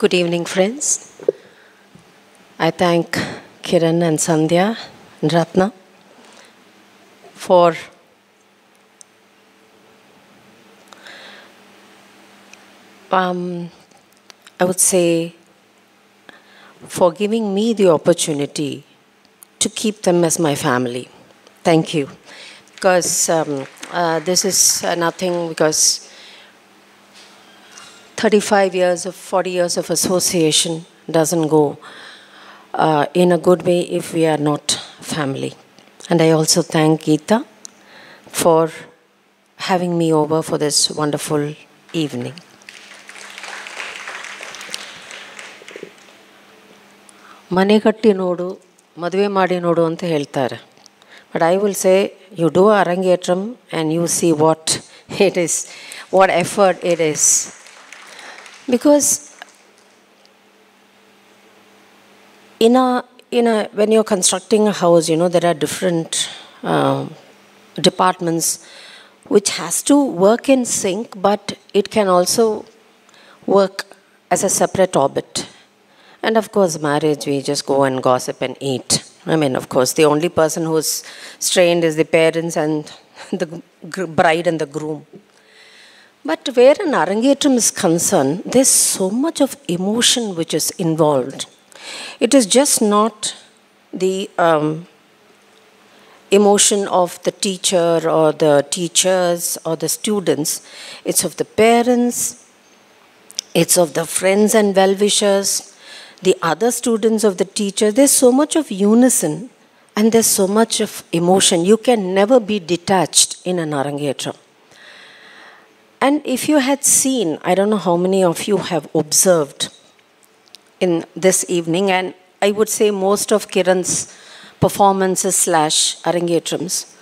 Good evening, friends. I thank Kiran and Sandhya and Ratna for um, I would say for giving me the opportunity to keep them as my family. Thank you. Because um, uh, this is uh, nothing because 35 years of 40 years of association doesn't go uh, in a good way if we are not family. And I also thank Geeta for having me over for this wonderful evening. ಮನೆ ಕಟ್ಟಿ ನೋಡು ಮದುವೆ ಮಾಡಿ ನೋಡು ಅಂತ ಹೇಳ್ತಾರೆ but I will say you do arangetram and you see what it is what effort it is because in a, in a, when you're constructing a house, you know, there are different um, departments which has to work in sync, but it can also work as a separate orbit. And of course, marriage, we just go and gossip and eat. I mean, of course, the only person who's strained is the parents and the bride and the groom but where an arangetram is concerned, there's so much of emotion which is involved. It is just not the um, emotion of the teacher or the teachers or the students, it's of the parents, it's of the friends and well wishers, the other students of the teacher. There's so much of unison and there's so much of emotion. You can never be detached in an arangetram. And if you had seen, I don't know how many of you have observed in this evening, and I would say most of Kiran's performances slash arangetrams.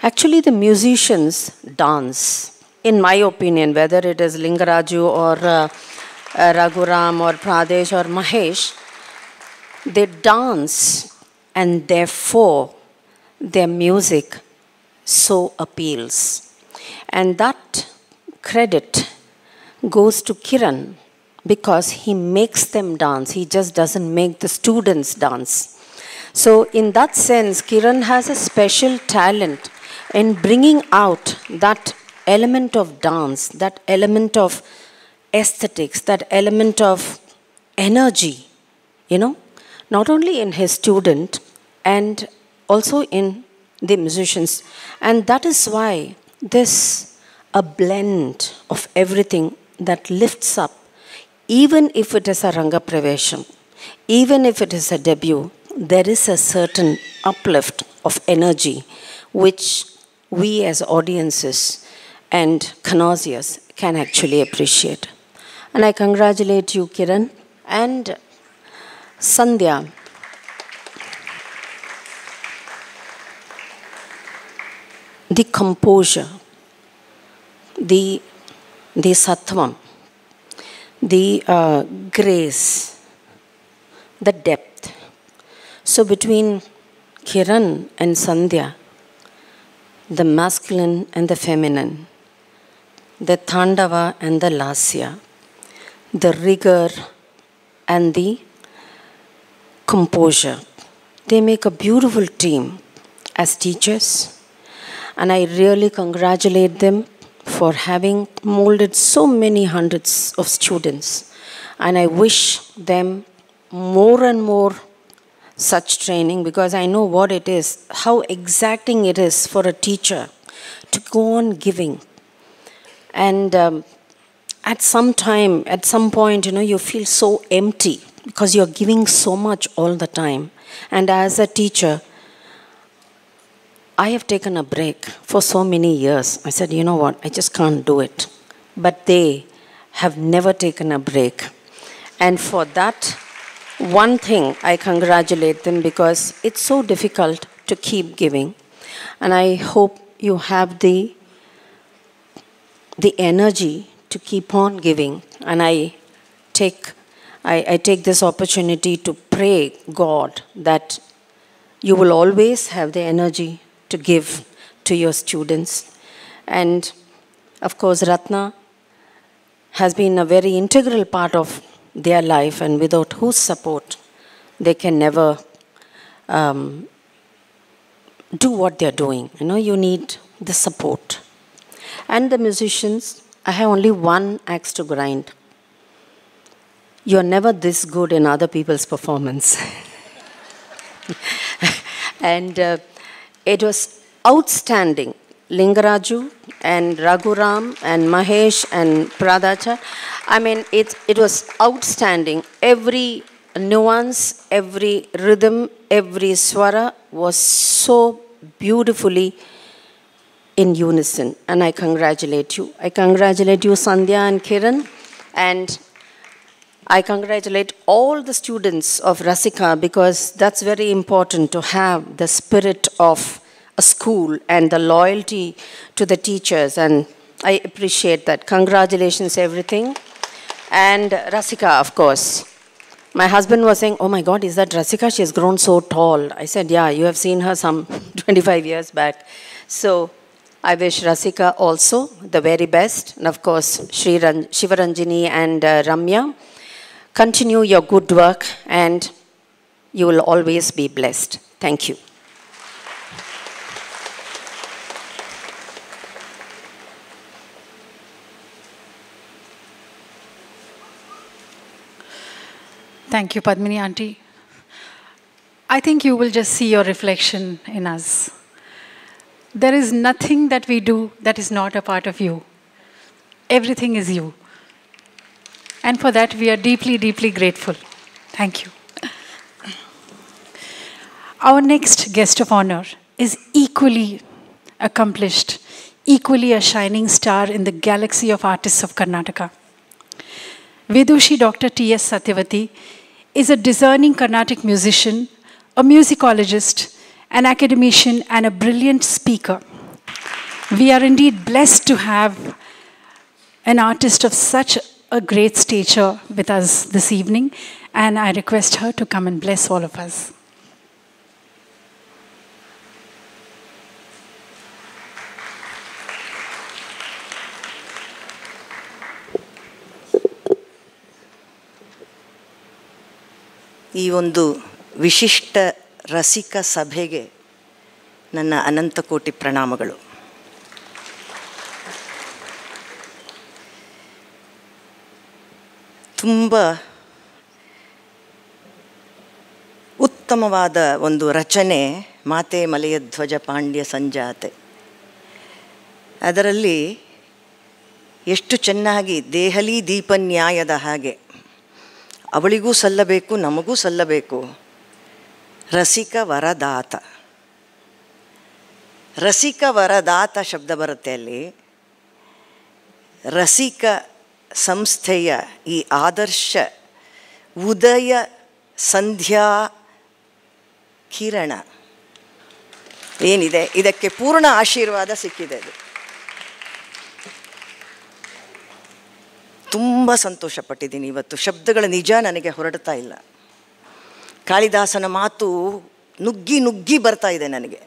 Actually, the musicians dance, in my opinion, whether it is Lingaraju or uh, uh, Raghuram or Pradesh or Mahesh, they dance, and therefore their music so appeals. And that credit goes to Kiran because he makes them dance. He just doesn't make the students dance. So, in that sense, Kiran has a special talent in bringing out that element of dance, that element of aesthetics, that element of energy, you know, not only in his student and also in the musicians. And that is why this a blend of everything that lifts up even if it is a ranga pravesham even if it is a debut there is a certain uplift of energy which we as audiences and connoisseurs can actually appreciate. And i congratulate you kiran and sandhya the composure, the, the sattvam, the uh, grace, the depth. So between Kiran and Sandhya, the masculine and the feminine, the Tandava and the Lasya, the rigor and the composure, they make a beautiful team as teachers and I really congratulate them for having molded so many hundreds of students. And I wish them more and more such training because I know what it is, how exacting it is for a teacher to go on giving. And um, at some time, at some point, you know, you feel so empty because you're giving so much all the time. And as a teacher, I have taken a break for so many years. I said, you know what, I just can't do it. But they have never taken a break. And for that, one thing I congratulate them because it's so difficult to keep giving. And I hope you have the, the energy to keep on giving. And I take, I, I take this opportunity to pray God that you will always have the energy to give to your students. And of course, Ratna, has been a very integral part of their life, and without whose support they can never um, do what they're doing. You know, you need the support. And the musicians, I have only one axe to grind. You're never this good in other people's performance. and uh, it was outstanding. Lingaraju and Raghuram and Mahesh and Pradacha. I mean, it, it was outstanding. Every nuance, every rhythm, every swara was so beautifully in unison. And I congratulate you. I congratulate you, Sandhya and Kiran. And I congratulate all the students of Rasika because that's very important to have the spirit of a school and the loyalty to the teachers. And I appreciate that. Congratulations, everything. And Rasika, of course. My husband was saying, Oh my God, is that Rasika? She has grown so tall. I said, Yeah, you have seen her some 25 years back. So I wish Rasika also the very best. And of course, Shri Ran- Shivaranjini and uh, Ramya. Continue your good work and you will always be blessed. Thank you. Thank you, Padmini Auntie. I think you will just see your reflection in us. There is nothing that we do that is not a part of you. Everything is you. And for that, we are deeply, deeply grateful. Thank you. Our next guest of honor is equally accomplished, equally a shining star in the galaxy of artists of Karnataka. Vidushi Dr. T.S. Sathyavathi is a discerning Carnatic musician, a musicologist, an academician, and a brilliant speaker. We are indeed blessed to have an artist of such a great stature with us this evening, and I request her to come and bless all of us. ಈ ಒಂದು ವಿಶಿಷ್ಟ ರಸಿಕ ಸಭೆಗೆ ನನ್ನ ಅನಂತಕೋಟಿ ಪ್ರಣಾಮಗಳು ತುಂಬ ಉತ್ತಮವಾದ ಒಂದು ರಚನೆ ಮಾತೆ ಮಲೆಯ ಧ್ವಜ ಪಾಂಡ್ಯ ಸಂಜಾತೆ. ಅದರಲ್ಲಿ ಎಷ್ಟು ಚೆನ್ನಾಗಿ ದೇಹಲಿ ದೀಪ ನ್ಯಾಯದ ಹಾಗೆ, ಅವಳಿಗೂ ಸಲ್ಲಬೇಕು, ನಮಗೂ ಸಲ್ಲಬೇಕು. ರಸಿಕ ವರದಾತ. ರಸಿಕ ವರದಾತ ಶಬ್ದ ಬರುತ್ತೆ ಅಲ್ಲಿ. ರಸಿಕ ಸಂಸ್ಥೆಯ ಈ ಆದರ್ಶ ಉದಯ ಸಂಧ್ಯಾ ಕಿರಣ. ಏನಿದೆ? ಇದಕ್ಕೆ ಪೂರ್ಣ ಆಶೀರ್ವಾದ ಸಿಕ್ಕಿದೆ ಅದು. ತುಂಬ ಸಂತೋಷಪಟ್ಟಿದ್ದೀನಿ ಇವತ್ತು. ಶಬ್ದಗಳ ನಿಜ ನನಗೆ ಹೊರಡ್ತಾ ಇಲ್ಲ. ಕಾಳಿದಾಸನ ಮಾತು ನುಗ್ಗಿ ನುಗ್ಗಿ ಬರ್ತಾ ಇದೆ ನನಗೆ.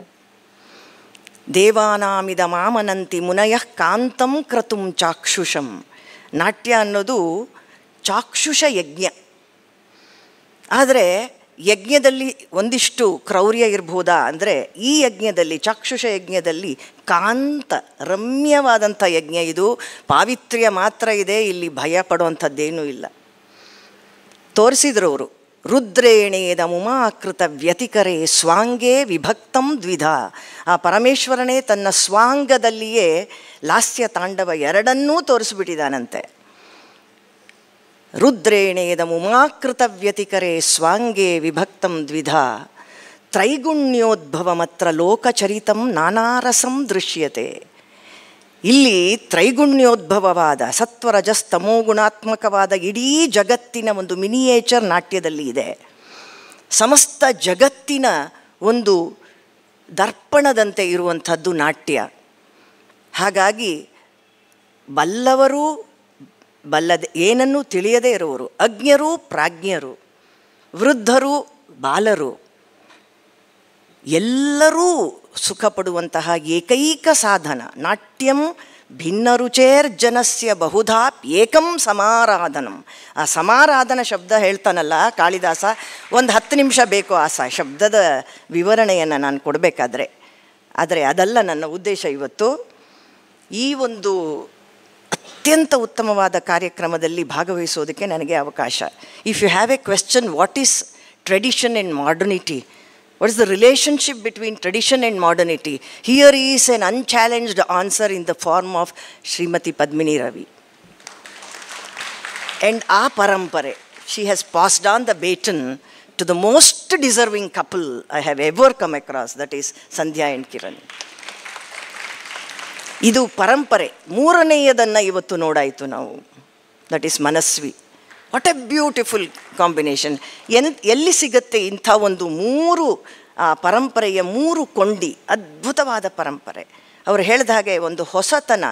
ದೇವಾನಾಮಿದ ಮಾಮನಂತಿ ಮುನಯಃ ಕಾಂತಂ ಕ್ರತುಂ ಚಾಕ್ಷುಷಂ. ನಾಟ್ಯ ಅನ್ನೋದು ಚಾಕ್ಷುಷ ಯಜ್ಞ. ಆದರೆ ಯಜ್ಞದಲ್ಲಿ ಒಂದಿಷ್ಟು ಕ್ರೌರ್ಯ ಇರ್ಬೋದಾ? ಅಂದರೆ ಈ ಯಜ್ಞದಲ್ಲಿ, ಚಾಕ್ಷುಷ ಯಜ್ಞದಲ್ಲಿ ಕಾಂತ, ರಮ್ಯವಾದಂಥ ಯಜ್ಞ ಇದು. ಪಾವಿತ್ರ್ಯ ಮಾತ್ರ ಇದೆ, ಇಲ್ಲಿ ಭಯ ಪಡುವಂಥದ್ದೇನೂ ಇಲ್ಲ. ತೋರಿಸಿದ್ರು ಅವರು. ರುದ್ರೇಣೇದ ಮುಮಾಕೃತ ವ್ಯತಿಕರೇ ಸ್ವಾಂಗೇ ವಿಭಕ್ತಂ ದ್ವಿಧ. ಆ ಪರಮೇಶ್ವರನೇ ತನ್ನ ಸ್ವಾಂಗದಲ್ಲಿಯೇ ಲಾಸ್ಯ ತಾಂಡವ ಎರಡನ್ನೂ ತೋರಿಸಿಬಿಟ್ಟಿದ್ದಾನಂತೆ ರುದ್ರೇಣೇದ ಮುಮಾಕೃತ ವ್ಯತಿಕರೇ ಸ್ವಾಂಗೇ ವಿಭಕ್ತಂ ದ್ವಿಧ. ತ್ರೈಗುಣ್ಯೋದ್ಭವಮತ್ರ ಲೋಕಚರಿತಂ ನಾನಾರಸಂ ದೃಶ್ಯತೆ. ಇಲ್ಲಿ ತ್ರೈಗುಣ್ಯೋದ್ಭವವಾದ ಸತ್ವರಜಸ್ತಮೋ ಗುಣಾತ್ಮಕವಾದ ಇಡೀ ಜಗತ್ತಿನ ಒಂದು ಮಿನಿಯೇಚರ್ ನಾಟ್ಯದಲ್ಲಿ ಇದೆ. ಸಮಸ್ತ ಜಗತ್ತಿನ ಒಂದು ದರ್ಪಣದಂತೆ ಇರುವಂಥದ್ದು ನಾಟ್ಯ. ಹಾಗಾಗಿ ಬಲ್ಲವರು ಬಲ್ಲದೆ ಏನನ್ನೂ ತಿಳಿಯದೇ ಇರುವರು. ಅಜ್ಞರು ಪ್ರಾಜ್ಞರು. ವೃದ್ಧರು ಬಾಲರು. ಎಲ್ಲರೂ ಸುಖಪಡುವಂತಹ ಏಕೈಕ ಸಾಧನ. ನಾಟ್ಯಂ ಭಿನ್ನ ರುಚೇರ್ಜನಸ್ಯ ಬಹುಧಾ ಏಕಂ ಸಮಾರಾಧನಂ. ಆ ಸಮಾರಾಧನ ಶಬ್ದ ಹೇಳ್ತಾನಲ್ಲ ಕಾಳಿದಾಸ, ಒಂದು ಹತ್ತು ನಿಮಿಷ ಬೇಕು ಆ ಸ ಶಬ್ದದ ವಿವರಣೆಯನ್ನು ನಾನು ಕೊಡಬೇಕಾದ್ರೆ. ಆದರೆ ಅದಲ್ಲ ನನ್ನ ಉದ್ದೇಶ ಇವತ್ತು. ಈ ಒಂದು ಅತ್ಯಂತ ಉತ್ತಮವಾದ ಕಾರ್ಯಕ್ರಮದಲ್ಲಿ ಭಾಗವಹಿಸೋದಕ್ಕೆ ನನಗೆ ಅವಕಾಶ. If you have a question what is tradition in modernity what is the relationship between tradition and modernity here is N ಅನ್ಚಾಲೆಂಜ್ಡ್ answer in the form of Shrimati Padmini Ravi and ಆ ಪರಂಪರೆ she has passed on the ಬೇಟನ್ to the most deserving couple I have ever come across that is Sandhya and Kiran ಇದು ಪರಂಪರೆ ಮೂರನೆಯದನ್ನು ಇವತ್ತು ನೋಡಾಯಿತು ನಾವು that is Manasvi What a beautiful combination N, ಎಲ್ಲಿ ಸಿಗುತ್ತೆ ಇಂಥ ಒಂದು ಮೂರು, ಆ, ಪರಂಪರೆಯ ಮೂರು ಕೊಂಡಿ, ಅದ್ಭುತವಾದ ಪರಂಪರೆ. ಅವರು ಹೇಳಿದ ಹಾಗೆ ಒಂದು ಹೊಸತನ.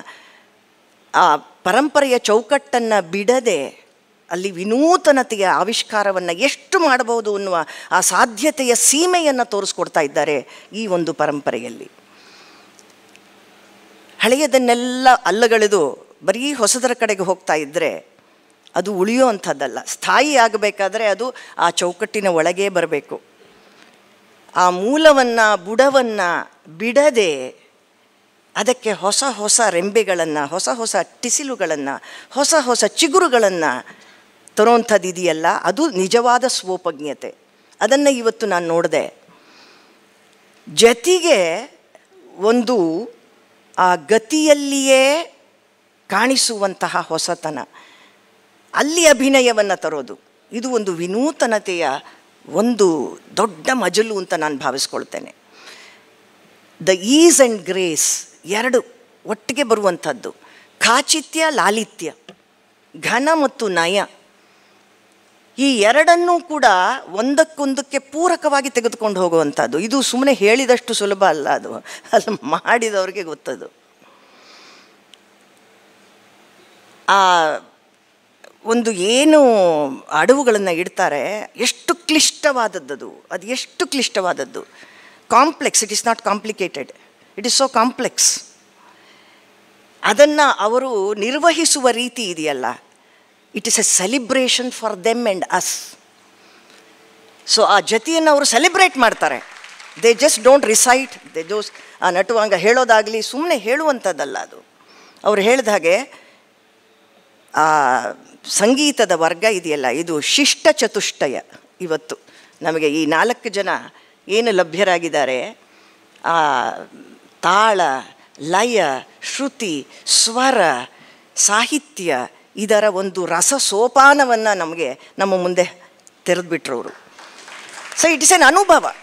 ಆ, ಪರಂಪರೆಯ ಚೌಕಟ್ಟನ್ನು ಬಿಡದೆ ಅಲ್ಲಿ ವಿನೂತನತೆಯ ಆವಿಷ್ಕಾರವನ್ನು ಎಷ್ಟು ಮಾಡಬಹುದು ಅನ್ನುವ ಆ ಸಾಧ್ಯತೆಯ ಸೀಮೆಯನ್ನು ತೋರಿಸ್ಕೊಡ್ತಾ ಇದ್ದಾರೆ ಈ ಒಂದು ಪರಂಪರೆಯಲ್ಲಿ. ಹಳೆಯದನ್ನೆಲ್ಲ ಅಲ್ಲಗಳೆದು ಬರೀ ಹೊಸದರ ಕಡೆಗೆ ಹೋಗ್ತಾ ಇದ್ದರೆ ಅದು ಉಳಿಯೋ ಅಂಥದ್ದಲ್ಲ. ಸ್ಥಾಯಿ ಆಗಬೇಕಾದ್ರೆ ಅದು ಆ ಚೌಕಟ್ಟಿನ ಒಳಗೇ ಬರಬೇಕು. ಆ ಮೂಲವನ್ನು, ಬುಡವನ್ನು ಬಿಡದೆ ಅದಕ್ಕೆ ಹೊಸ ಹೊಸ ರೆಂಬೆಗಳನ್ನು, ಹೊಸ ಹೊಸ ಟಿಸಿಲುಗಳನ್ನು, ಹೊಸ ಹೊಸ ಚಿಗುರುಗಳನ್ನು ತರೋಂಥದ್ದು ಇದೆಯಲ್ಲ, ಅದು ನಿಜವಾದ ಸ್ವೋಪಜ್ಞತೆ. ಅದನ್ನು ಇವತ್ತು ನಾನು ನೋಡಿದೆ. ಜತಿಗೆ ಒಂದು ಆ ಗತಿಯಲ್ಲಿಯೇ ಕಾಣಿಸುವಂತಹ ಹೊಸತನ. ಅಲ್ಲಿ ಅಭಿನಯವನ್ನು ತರೋದು. ಇದು ಒಂದು ವಿನೂತನತೆಯ ಒಂದು ದೊಡ್ಡ ಮಜಲು ಅಂತ ನಾನು ಭಾವಿಸ್ಕೊಳ್ತೇನೆ. ದ ಈಸ್ ಆ್ಯಂಡ್ ಗ್ರೇಸ್ ಎರಡು ಒಟ್ಟಿಗೆ ಬರುವಂಥದ್ದು. ಖಾಚಿತ್ಯ, ಲಾಲಿತ್ಯ, ಘನ ಮತ್ತು ನಯ ಈ ಎರಡನ್ನೂ ಕೂಡ ಒಂದಕ್ಕೊಂದಕ್ಕೆ ಪೂರಕವಾಗಿ ತೆಗೆದುಕೊಂಡು ಹೋಗುವಂಥದ್ದು. ಇದು ಸುಮ್ಮನೆ ಹೇಳಿದಷ್ಟು ಸುಲಭ ಅಲ್ಲ ಅದು. ಅಲ್ಲಿ ಮಾಡಿದವ್ರಿಗೆ ಗೊತ್ತದು. ಆ ಒಂದು ಏನು ಅಡವುಗಳನ್ನು ಇಡ್ತಾರೆ, ಎಷ್ಟು ಕ್ಲಿಷ್ಟವಾದದ್ದು ಅದು ಎಷ್ಟು ಕ್ಲಿಷ್ಟವಾದದ್ದು. Complex it is not complicated it is so complex ಅದನ್ನು ಅವರು ನಿರ್ವಹಿಸುವ ರೀತಿ ಇದೆಯಲ್ಲ. It is a celebration for them and us so ಆ ಜತಿಯನ್ನು ಅವರು ಸೆಲೆಬ್ರೇಟ್ ಮಾಡ್ತಾರೆ. They just don't recite they Jose ಆ ನಟುವಂಗ ಹೇಳೋದಾಗಲಿ ಸುಮ್ಮನೆ ಹೇಳುವಂಥದ್ದಲ್ಲ ಅದು. ಅವ್ರು ಹೇಳಿದ ಹಾಗೆ ಸಂಗೀತದ ವರ್ಗ ಇದೆಯಲ್ಲ, ಇದು ಶಿಷ್ಟ ಚತುಷ್ಟಯ ಇವತ್ತು. ನಮಗೆ ಈ ನಾಲ್ಕು ಜನ ಏನು ಲಭ್ಯರಾಗಿದ್ದಾರೆ? ಆ, ತಾಳ, ಲಯ, ಶ್ರುತಿ, ಸ್ವರ, ಸಾಹಿತ್ಯ ಇದರ ಒಂದು ರಸ ಸೋಪಾನವನ್ನು ನಮಗೆ ನಮ್ಮ ಮುಂದೆ ತೆರೆದುಬಿಟ್ರು ಅವರು ಸೊ ಇಟ್ ಇಸ್ ಎನ್ ಅನುಭವ.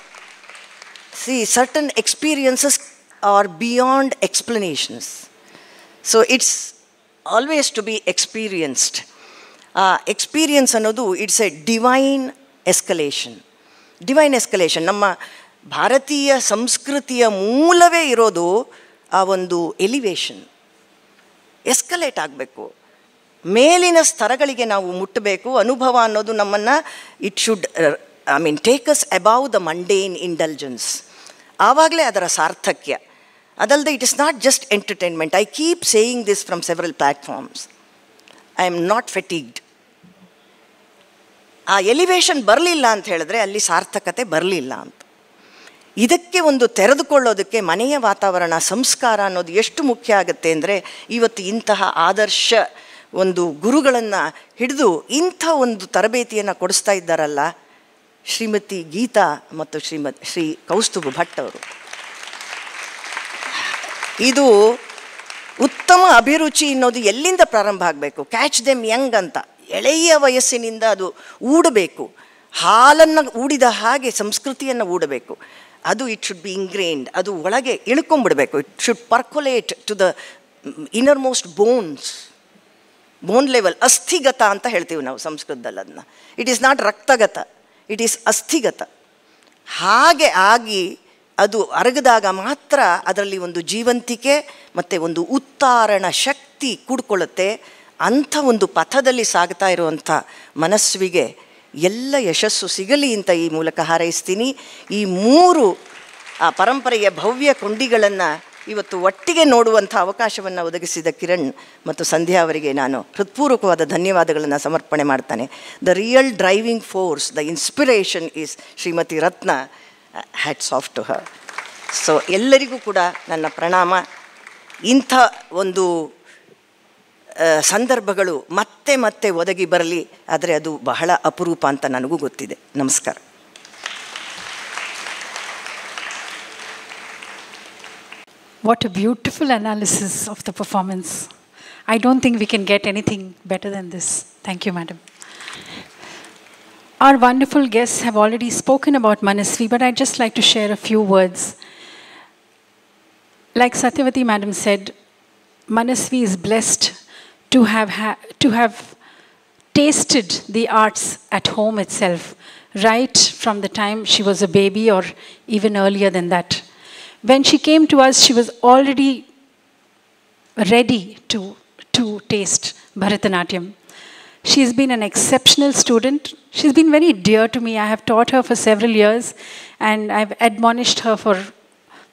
See certain experiences are beyond explanations so it's always to be experienced experience ಅನ್ನೋದು it's a divine escalation divine escalation ನಮ್ಮ ಭಾರತೀಯ ಸಂಸ್ಕೃತಿಯ ಮೂಲವೇ ಇರೋದು ಆ ಒಂದು ಎಲಿವೇಶನ್ ಎಸ್ಕಲೇಟ್ ಆಗಬೇಕು. ಮೇಲಿನ ಸ್ತರಗಳಿಗೆ ನಾವು ಮುಟ್ಟಬೇಕು. ಅನುಭವ ಅನ್ನೋದು ನಮ್ಮನ್ನು it should I mean take us above the mundane intelligence ಆವಾಗಲೇ ಅದರ ಸಾರ್ಥಕ್ಯ. ಅದಲ್ಲದೆ it is not just entertainment I keep saying this from several platforms I am not fatigued ಆ ಎಲಿವೇಶನ್ ಬರಲಿಲ್ಲ ಅಂತ ಹೇಳಿದ್ರೆ ಅಲ್ಲಿ ಸಾರ್ಥಕತೆ ಬರಲಿಲ್ಲ ಅಂತ. ಇದಕ್ಕೆ ಒಂದು ತೆರೆದುಕೊಳ್ಳೋದಕ್ಕೆ ಮನೆಯ ವಾತಾವರಣ, ಸಂಸ್ಕಾರ ಅನ್ನೋದು ಎಷ್ಟು ಮುಖ್ಯ ಆಗುತ್ತೆ ಅಂದರೆ ಇವತ್ತು ಇಂತಹ ಆದರ್ಶ ಒಂದು ಗುರುಗಳನ್ನು ಹಿಡಿದು ಇಂಥ ಒಂದು ತರಬೇತಿಯನ್ನು ಕೊಡಿಸ್ತಾ ಇದ್ದಾರಲ್ಲ ಶ್ರೀಮತಿ ಗೀತಾ ಮತ್ತು ಶ್ರೀಮತ್ ಶ್ರೀ ಕೌಸ್ತುಭ ಭಟ್ ಅವರು. ಇದು ಉತ್ತಮ ಅಭಿರುಚಿ ಅನ್ನೋದು ಎಲ್ಲಿಂದ ಪ್ರಾರಂಭ ಆಗಬೇಕು? ಕ್ಯಾಚ್ ದೆಮ್ ಯಂಗ್ ಅಂತ. ಎಳೆಯ ವಯಸ್ಸಿನಿಂದ ಅದು ಊಡಬೇಕು. ಹಾಲನ್ನು ಊಡಿದ ಹಾಗೆ ಸಂಸ್ಕೃತಿಯನ್ನು ಊಡಬೇಕು. ಅದು ಇಟ್ ಶುಡ್ ಬಿ ಇಂಗ್ರೇನ್ಡ್ ಅದು ಒಳಗೆ ಇಳ್ಕೊಂಬಿಡಬೇಕು. It should percolate to the innermost bones bone level ಅಸ್ಥಿಗತ ಅಂತ ಹೇಳ್ತೀವಿ ನಾವು ಸಂಸ್ಕೃತದಲ್ಲಿ ಅದನ್ನ. ಇಟ್ ಈಸ್ ನಾಟ್ ರಕ್ತಗತ. ಇಟ್ ಈಸ್ ಅಸ್ಥಿಗತ. ಹಾಗೆ ಆಗಿ ಅದು ಅರಗದಾಗ ಮಾತ್ರ ಅದರಲ್ಲಿ ಒಂದು ಜೀವಂತಿಕೆ ಮತ್ತು ಒಂದು ಉತ್ತಾರಣ ಶಕ್ತಿ ಕೂಡ್ಕೊಳ್ಳುತ್ತೆ. ಅಂಥ ಒಂದು ಪಥದಲ್ಲಿ ಸಾಗ್ತಾ ಇರುವಂಥ ಮನಸ್ವಿಗೆ ಎಲ್ಲ ಯಶಸ್ಸು ಸಿಗಲಿ ಅಂತ ಈ ಮೂಲಕ ಹಾರೈಸ್ತೀನಿ. ಈ ಮೂರು, ಆ ಪರಂಪರೆಯ ಭವ್ಯ ಕೊಂಡಿಗಳನ್ನು ಇವತ್ತು ಒಟ್ಟಿಗೆ ನೋಡುವಂಥ ಅವಕಾಶವನ್ನು ಒದಗಿಸಿದ ಕಿರಣ್ ಮತ್ತು ಸಂಧ್ಯಾ ಅವರಿಗೆ ನಾನು ಹೃತ್ಪೂರ್ವಕವಾದ ಧನ್ಯವಾದಗಳನ್ನು ಸಮರ್ಪಣೆ ಮಾಡ್ತಾನೆ. The real driving force the inspiration is Shrimati Ratna. Hats off to her so ಎಲ್ಲರಿಗೂ ಕೂಡ ನನ್ನ ಪ್ರಣಾಮ. ಇಂಥ ಒಂದು ಸಂದರ್ಭಗಳು ಮತ್ತೆ ಮತ್ತೆ ಒದಗಿ ಬರಲಿ, ಆದರೆ ಅದು ಬಹಳ ಅಪರೂಪ ಅಂತ ನನಗೂ ಗೊತ್ತಿದೆ. ನಮಸ್ಕಾರ. What a beautiful analysis of the performance I don't think we can get anything better then this thank you madam Our wonderful guests have already spoken about Manasvi, but I'd just like to share a few words. Like Sathyavathi madam said, Manasvi is blessed to have, ha- to have tasted the arts at home itself, right from the time she was a baby or even earlier than that. When she came to us, she was already ready to, to taste Bharatanatyam. She's been an exceptional student. She's been very dear to me. I have taught her for several years and I've admonished her for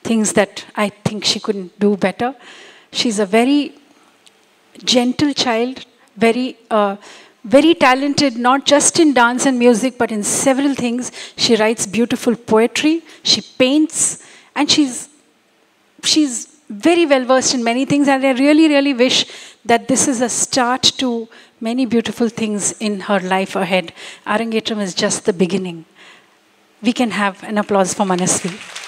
things that I think she couldn't do better. She's a very gentle child, very, uh, very talented, not just in dance and music, but in several things. She writes beautiful poetry, she paints, and she's, she's very well versed in many things. And I really, really wish that this is a start to many beautiful things in her life ahead. Arangetram is just the beginning. We can have an applause for Manasvi.